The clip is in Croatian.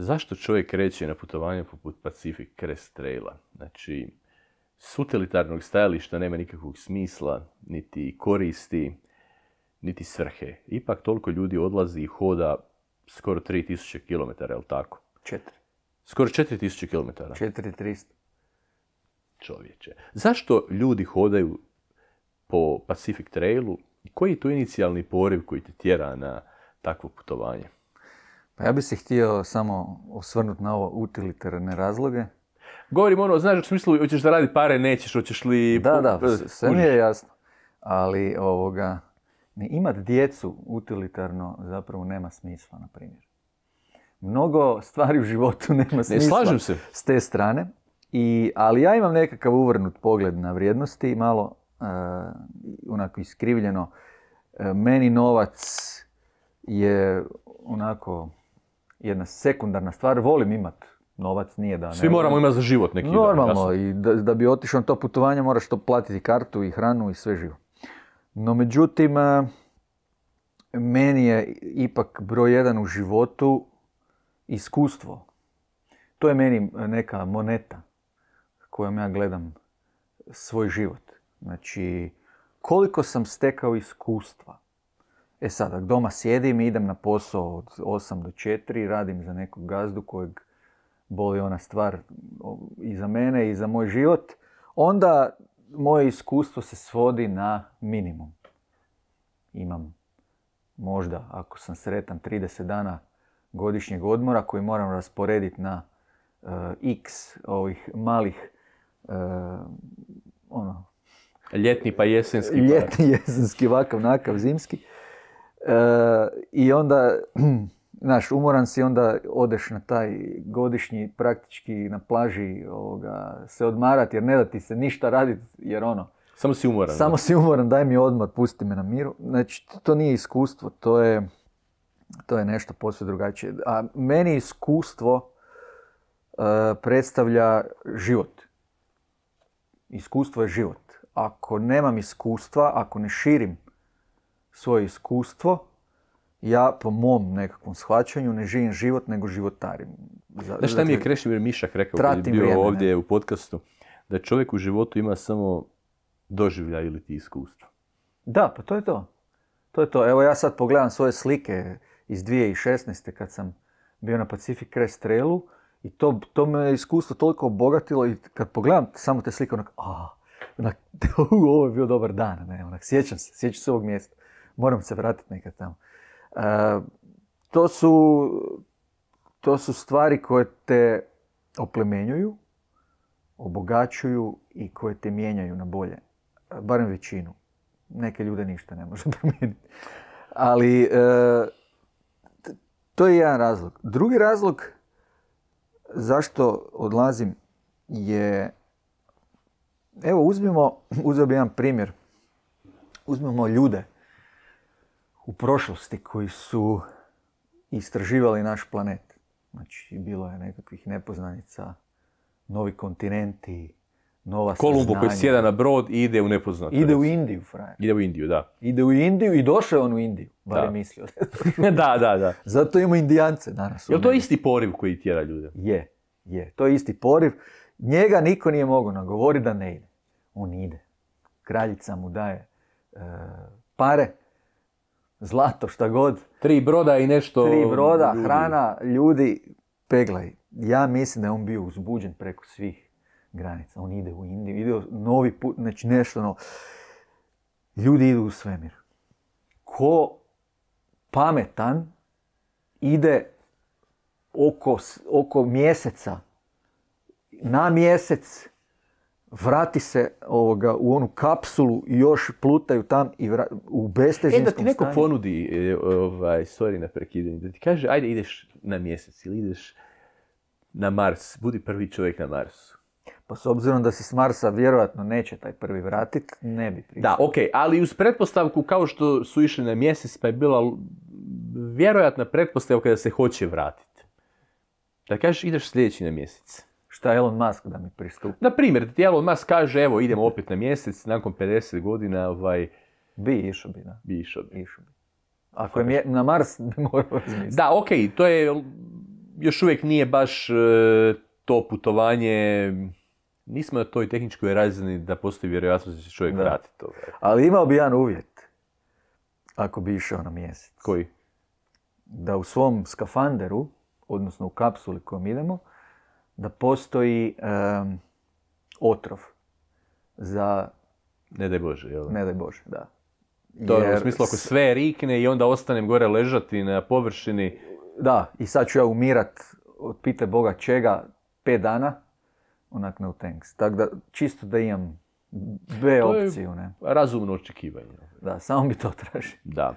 Zašto čovjek kreće na putovanje poput Pacific Crest Traila? Znači, s utilitarnog stajališta nema nikakvog smisla, niti koristi, niti svrhe. Ipak toliko ljudi odlazi i hoda skoro 3000 km, je li tako? Četiri. Skoro 4000 km. Četiri tristo. Čovječe. Zašto ljudi hodaju po Pacific Trailu i koji je to inicijalni poriv koji te tjera na takvo putovanje? Pa ja bih se htio samo osvrnuti na ovo utilitarne razloge. Govorim ono, znaš, u smislu, hoćeš da radi pare, nećeš, hoćeš li... Da, da, sve mi je jasno. Ali ovoga, ne imat djecu utilitarno zapravo nema smisla, na primjer. Mnogo stvari u životu nema smisla Ne, slažem se. s te strane. I, ali ja imam nekakav uvrnut pogled na vrijednosti, malo uh, onako iskrivljeno. E, meni novac je onako jedna sekundarna stvar. Volim imat novac, nije da ne Svi moramo imati za život neki Normalno, i da, da bi otišao na to putovanje moraš to platiti kartu i hranu i sve živo. No međutim, eh, meni je ipak broj jedan u životu iskustvo. To je meni neka moneta kojom ja gledam svoj život. Znači, koliko sam stekao iskustva. E sad, ako doma sjedim i idem na posao od 8 do 4, radim za nekog gazdu kojeg boli ona stvar i za mene i za moj život, onda moje iskustvo se svodi na minimum. Imam možda, ako sam sretan, 30 dana godišnjeg odmora koji moram rasporediti na eh, x ovih malih eh, ono, Ljetni pa jesenski. ljetni, jesenski, ovakav, nakav, zimski. E, I onda, znaš, umoran si, onda odeš na taj godišnji, praktički na plaži ovoga, se odmarati, jer ne da ti se ništa raditi, jer ono, Samo si umoran. samo si umoran, daj mi odmor, pusti me na miru. Znači, to nije iskustvo, to je, to je nešto posve drugačije. A meni iskustvo e, predstavlja život. Iskustvo je život. Ako nemam iskustva, ako ne širim svoje iskustvo, ja po mom nekakvom shvaćanju ne živim život, nego životarim. Znaš šta mi je dakle, Krešimir Mišak rekao kad je bio vrijeme, ne? ovdje u podcastu? Da čovjek u životu ima samo doživljaj ili ti iskustvo. Da, pa to je to. To je to. Evo ja sad pogledam svoje slike iz 2016. kad sam bio na Pacific Crest Trailu i to, to me iskustvo toliko obogatilo i kad pogledam samo te slike onak, a, onak, ovo je bio dobar dan, ne, onak, sjećam se, sjećam se ovog mjesta. Moram se vratiti nekad tamo. E, to su, to su stvari koje te oplemenjuju, obogaćuju i koje te mijenjaju na bolje. E, Barem većinu. Neke ljude ništa ne može promijeniti. Ali e, to je jedan razlog. Drugi razlog zašto odlazim je evo uzmimo, uzeo jedan primjer. Uzmimo ljude u prošlosti koji su istraživali naš planet. Znači, bilo je nekakvih nepoznanica, novi kontinenti, nova Kolumbo koji sjeda na brod i ide u nepoznato. Ide u Indiju, frajer. Ide u Indiju, da. Ide u Indiju i došao on u Indiju. Bar je mislio. da, da, da. Zato imamo indijance danas. Je to isti poriv koji tjera ljude? Je, je. To je isti poriv. Njega niko nije mogao nagovoriti da ne ide. On ide. Kraljica mu daje e, pare, zlato, šta god. Tri broda i nešto... Tri broda, ljudi. hrana, ljudi, peglaj. Ja mislim da je on bio uzbuđen preko svih granica. On ide u Indiju, ide u novi put, znači nešto novo. Ljudi idu u svemir. Ko pametan ide oko, oko mjeseca, na mjesec, vrati se ovoga, u onu kapsulu i još plutaju tam i vra- u E, bestežinskom da ti neko stanju. ponudi, e, ovaj, sorry na prekidanju, da ti kaže, ajde ideš na mjesec ili ideš na Mars, budi prvi čovjek na Marsu. Pa s obzirom da se s Marsa vjerojatno neće taj prvi vratit, ne bi pristao. Da, ok, ali uz pretpostavku kao što su išli na mjesec, pa je bila vjerojatna pretpostavka da se hoće vratiti. Da kažeš ideš sljedeći na mjesec. Šta Elon Musk da mi pristupi? Na primjer, da ti Elon Musk kaže, evo idemo opet na mjesec, nakon 50 godina, ovaj, Bi, išao bi, da. bi išao bi. Išao bi. Ako je na Mars, bi morao razmisliti. Da, ok, to je još uvijek nije baš e, to putovanje, nismo na toj tehničkoj razini da postoji vjerojatnost da će čovjek vratiti to. Ali imao bi jedan uvjet. Ako bi išao na mjesec. Koji? Da u svom skafanderu, odnosno u kapsuli kojom idemo, da postoji em, otrov za, Ne daj Bože, jel? ne daj Bože, da. To je ono, u Jer smislu ako sve rikne i onda ostanem gore ležati na površini. Da, i sad ću ja umirat od pite Boga čega pet dana, onak no thanks. Tako da, čisto da imam B To je- opciju, ne. Razumno očekivanje. Da, samo mi to traži. Da.